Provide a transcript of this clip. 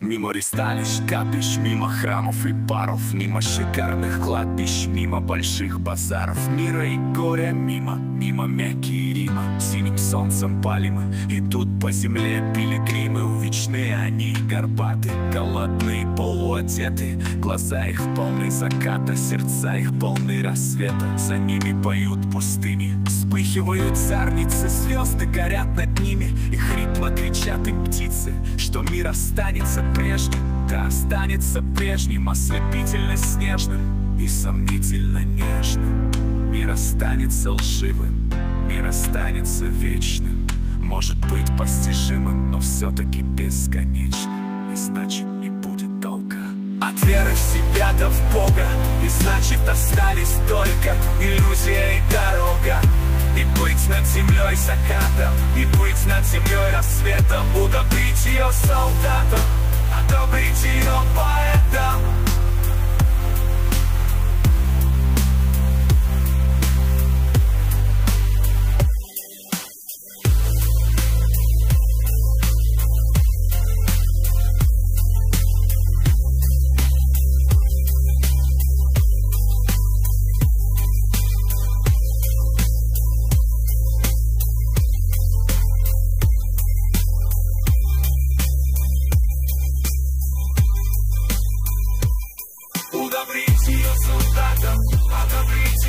Мимо ристалищ, капищ, мимо храмов и паров Мимо шикарных кладбищ, мимо больших базаров. Мира и горя мимо, мимо Мекки и Рима. Синим солнцем палимы, идут по земле пилигримы Увечные. Они горбаты, голодные, полуодеты. Глаза их полны заката, сердца их полны рассвета. За ними поют пустыми, вспыхивают зарницы Звезды горят над ними, и хрипло кричат им птицы Что мир останется прежним, да останется прежним Ослепительно снежным и сомнительно нежным. Мир останется лживым, мир останется вечным. Может быть постижимым, но все-таки бесконечным И значит не будет долга. От веры в себя да в Бога. И значит остались только иллюзия и дорога. И над землей закатом И быть над землей рассветом. Удобрить ее солдатом Одобрить ее парень Adabrício soldado, Adabrício